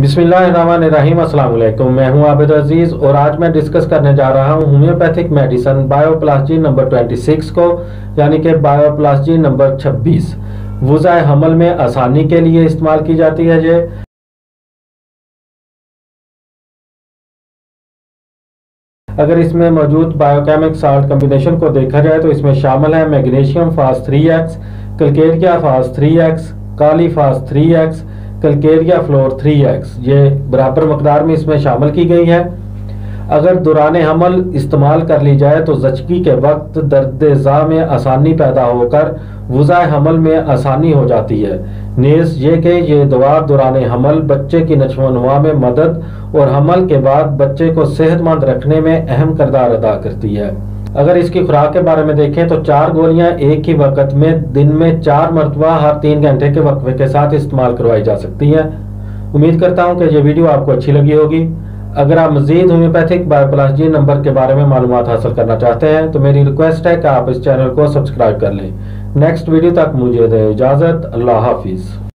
अस्सलाम वालेकुम मैं हूँ आबिद अज़ीज़ और आज मैं डिस्कस करने जा रहा हूँ होम्योपैथिक मेडिसन बायोप्लास्टी नंबर 26 को, यानी कि बायोप्लास्टी नंबर 26 वज़ा हमल में आसानी के लिए इस्तेमाल की जाती है ये। अगर इसमें मौजूद बायोकेमिक साल्ट कम्बिनेशन को देखा जाए तो इसमें शामिल है magnesium phos three X, calcarea phos three X, Kali Phos three X Calcarea Fluor three X, ये बराबर मकदार में इसमें शामिल की गई है। अगर दौरान हमल इस्तेमाल कर ली जाए तो जचकी के वक्त दर्द ज़ा में आसानी पैदा होकर वज़ा हमल में आसानी हो जाती है। नेज़, ये कि ये दवा दौरान हमल बच्चे की नशो में मदद और हमल के बाद बच्चे को सेहतमंद रखने में अहम करदार अदा करती है। अगर इसकी खुराक के बारे में देखें तो चार गोलियाँ एक ही वक्त में, दिन में चार मरतबा हर तीन घंटे के वक्फे के साथ इस्तेमाल करवाई जा सकती हैं। उम्मीद करता हूँ कि ये वीडियो आपको अच्छी लगी होगी। अगर आप मजीद होम्योपैथिक, बायोप्लास्टी नंबर के बारे में मालूम हासिल करना चाहते हैं तो मेरी रिक्वेस्ट है कि आप इस चैनल को सब्सक्राइब कर लें। नेक्स्ट वीडियो तक मुझे दे इजाज़त। अल्लाह हाफिज़।